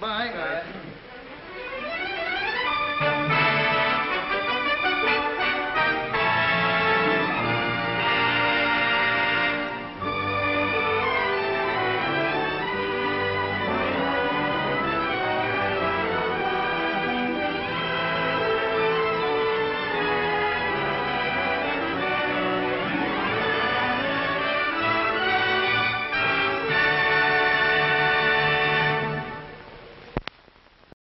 Bye.